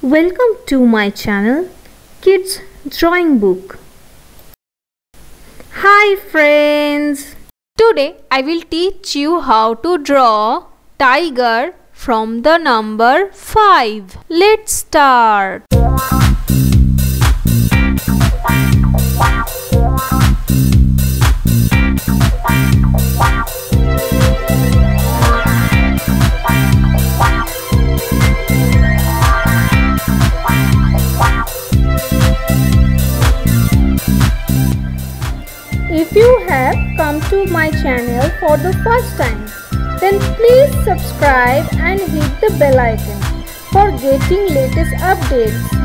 Welcome to my channel Kids Drawing Book. Hi friends! Today I will teach you how to draw tiger from the number 5. Let's start. You have come to my channel for the first time, then please subscribe and hit the bell icon for getting latest updates.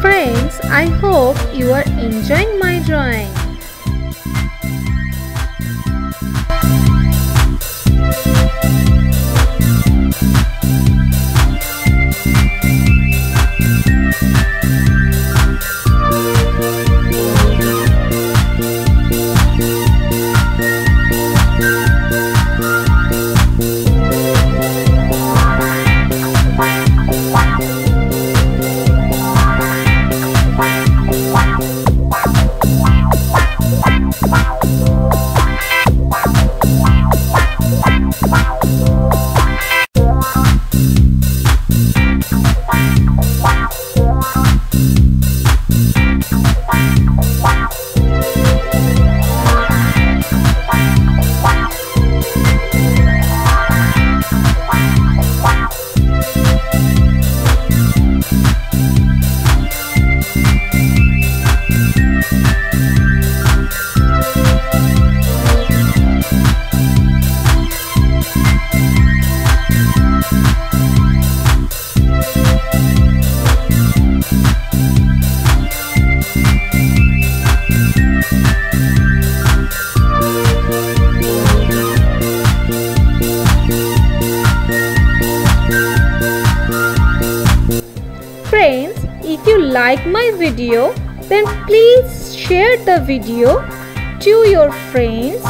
Friends, I hope you are enjoying my drawing. Friends, if you like my video, then please share the video to your friends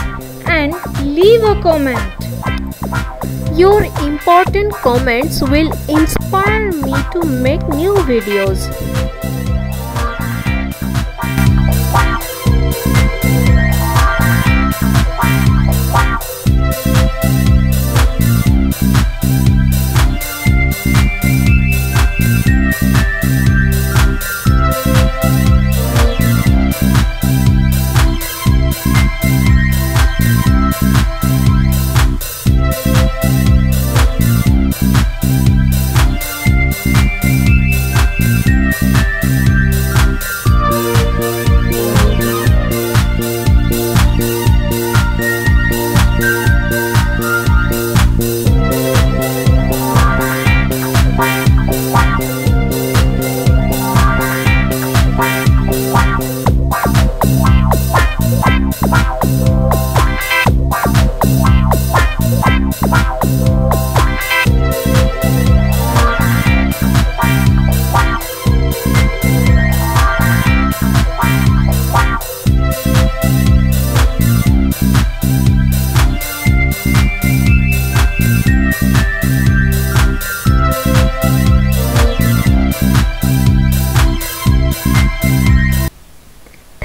and leave a comment. Your important comments will inspire me to make new videos.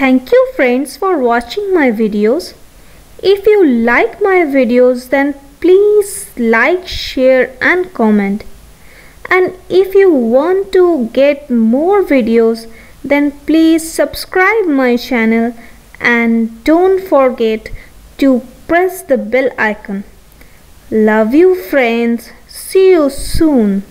Thank you friends for watching my videos. If you like my videos then please like, share and comment. And if you want to get more videos then please subscribe my channel and don't forget to press the bell icon. Love you friends. See you soon.